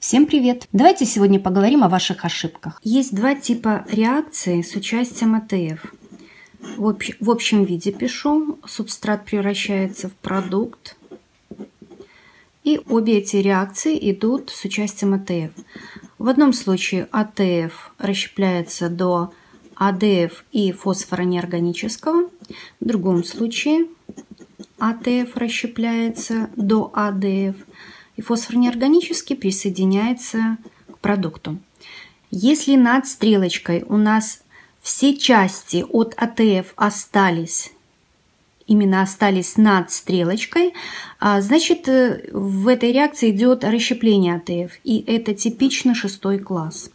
Всем привет! Давайте сегодня поговорим о ваших ошибках. Есть два типа реакции с участием АТФ. В, общ, в общем виде пишу, субстрат превращается в продукт. И обе эти реакции идут с участием АТФ. В одном случае АТФ расщепляется до АДФ и фосфора неорганического. В другом случае АТФ расщепляется до АДФ и фосфор неорганический присоединяется к продукту. Если над стрелочкой у нас все части от АТФ остались, именно остались над стрелочкой, а, значит э, в этой реакции идет расщепление АТФ, и это типично шестой класс.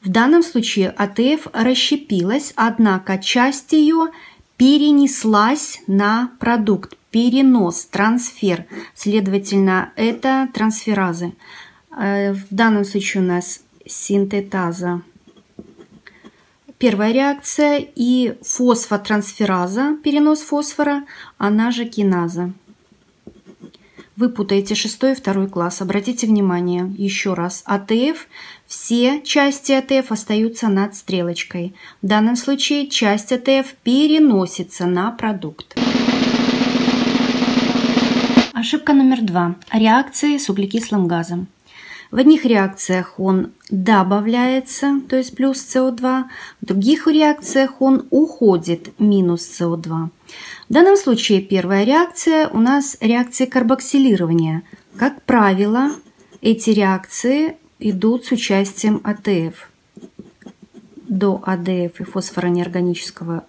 В данном случае АТФ расщепилась, однако часть ее перенеслась на продукт, перенос, трансфер. Следовательно, это трансферазы. Э, в данном случае у нас синтетаза. Первая реакция и фосфотрансфераза, перенос фосфора, она же киназа. Вы путаете шестой и второй класс. Обратите внимание еще раз. АТФ, все части АТФ остаются над стрелочкой. В данном случае часть АТФ переносится на продукт. Ошибка номер два. Реакции с углекислым газом. В одних реакциях он добавляется, то есть плюс СО2, в других реакциях он уходит, минус СО2. В данном случае первая реакция у нас реакция карбоксилирования. Как правило, эти реакции идут с участием АТФ. До АДФ и фосфора неорганического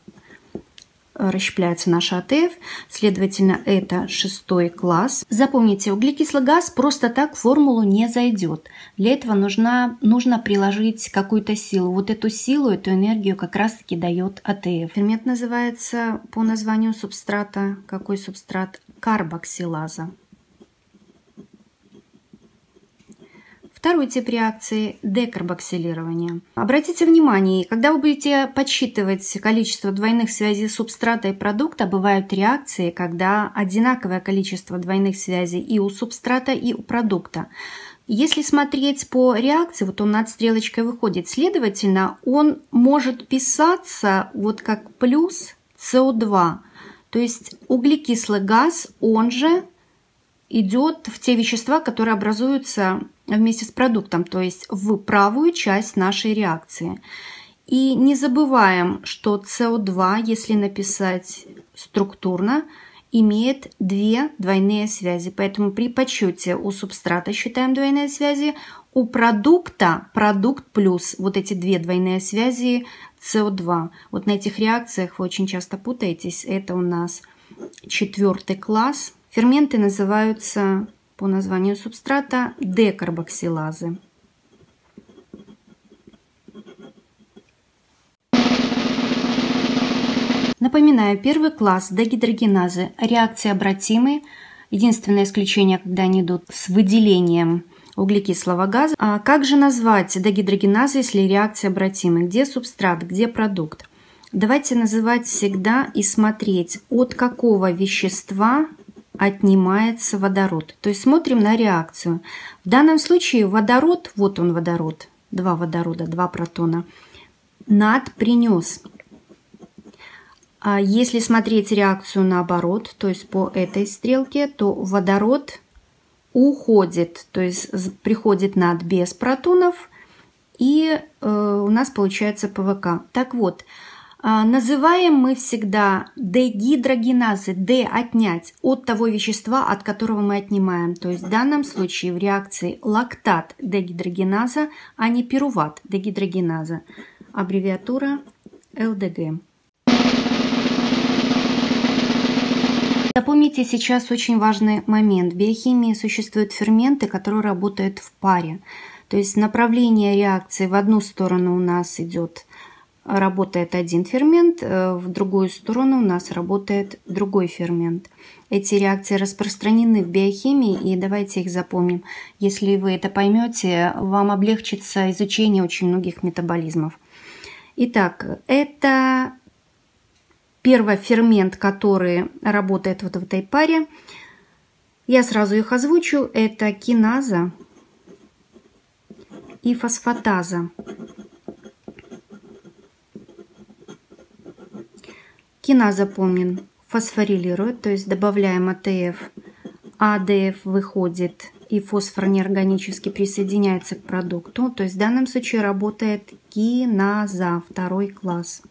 расщепляется наш АТФ, следовательно, это шестой класс. Запомните, углекислый газ просто так в формулу не зайдет. Для этого нужна, нужно приложить какую-то силу. Вот эту силу, эту энергию как раз-таки дает АТФ. Фермент называется по названию субстрата. Какой субстрат? Карбоксилаза. Второй тип реакции – декарбоксилирование. Обратите внимание, когда вы будете подсчитывать количество двойных связей субстрата и продукта, бывают реакции, когда одинаковое количество двойных связей и у субстрата, и у продукта. Если смотреть по реакции, вот он над стрелочкой выходит, следовательно, он может писаться вот как плюс СО2. То есть углекислый газ, он же идет в те вещества, которые образуются вместе с продуктом, то есть в правую часть нашей реакции. И не забываем, что СО2, если написать структурно, имеет две двойные связи. Поэтому при подсчете у субстрата считаем двойные связи, у продукта продукт плюс вот эти две двойные связи СО2. Вот на этих реакциях вы очень часто путаетесь. Это у нас четвертый класс – Ферменты называются по названию субстрата декарбоксилазы. Напоминаю, первый класс дегидрогеназы. Реакции обратимые. Единственное исключение, когда они идут с выделением углекислого газа. А как же назвать дегидрогеназы, если реакции обратимы? Где субстрат, где продукт? Давайте называть всегда и смотреть, от какого вещества отнимается водород. То есть смотрим на реакцию. В данном случае водород, вот он водород, два водорода, два протона, над принес. А если смотреть реакцию наоборот, то есть по этой стрелке, то водород уходит, то есть приходит над без протонов, и э, у нас получается ПВК. Так вот, называем мы всегда дегидрогеназы, D отнять от того вещества, от которого мы отнимаем. То есть в данном случае в реакции лактат дегидрогеназа, а не пируват дегидрогеназа. Аббревиатура ЛДГ. Запомните сейчас очень важный момент. В биохимии существуют ферменты, которые работают в паре. То есть направление реакции в одну сторону у нас идет работает один фермент, э, в другую сторону у нас работает другой фермент. Эти реакции распространены в биохимии, и давайте их запомним. Если вы это поймете, вам облегчится изучение очень многих метаболизмов. Итак, это первый фермент, который работает вот в этой паре. Я сразу их озвучу. Это киназа. и фосфатаза. Киназа, помним, фосфорилирует, то есть добавляем АТФ, АДФ выходит и фосфор неорганически присоединяется к продукту. То есть в данном случае работает киназа, второй класс.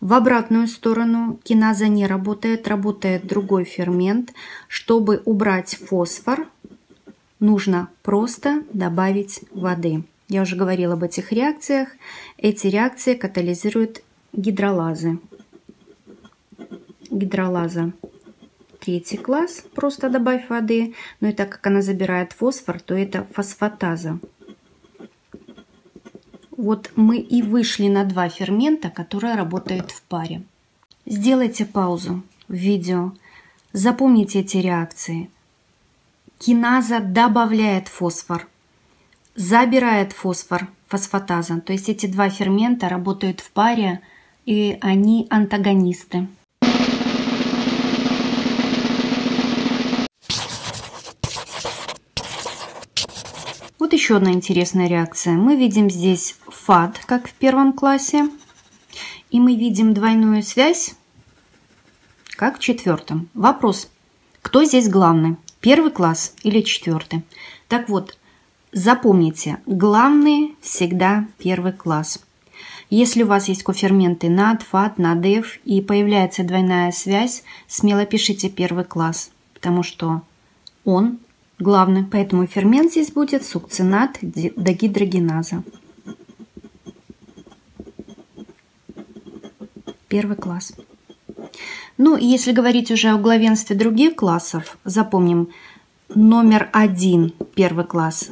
В обратную сторону киназа не работает, работает другой фермент. Чтобы убрать фосфор, нужно просто добавить воды. Я уже говорила об этих реакциях. Эти реакции катализируют гидролазы. Гидролаза третий класс, просто добавь воды. Но и так как она забирает фосфор, то это фосфатаза. Вот мы и вышли на два фермента, которые работают в паре. Сделайте паузу в видео. Запомните эти реакции. Киназа добавляет фосфор, забирает фосфор, фосфатаза. То есть эти два фермента работают в паре, и они антагонисты. Еще одна интересная реакция. Мы видим здесь ФАД, как в первом классе. И мы видим двойную связь, как в четвертом. Вопрос, кто здесь главный? Первый класс или четвертый? Так вот, запомните, главный всегда первый класс. Если у вас есть коферменты над, фат, над, F и появляется двойная связь, смело пишите первый класс, потому что он главный, поэтому фермент здесь будет сукцинат дегидрогеназа. Первый класс. Ну, если говорить уже о главенстве других классов, запомним, номер один, первый класс,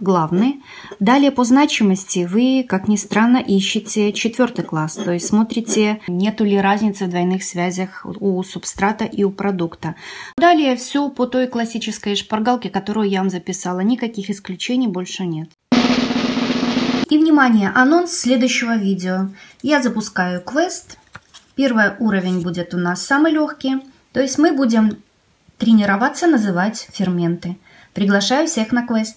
главный. Далее по значимости вы, как ни странно, ищете четвертый класс, то есть смотрите, нету ли разницы в двойных связях у субстрата и у продукта. Далее все по той классической шпаргалке, которую я вам записала, никаких исключений больше нет. И, внимание, анонс следующего видео. Я запускаю квест. Первый уровень будет у нас самый легкий. То есть мы будем тренироваться называть ферменты. Приглашаю всех на квест.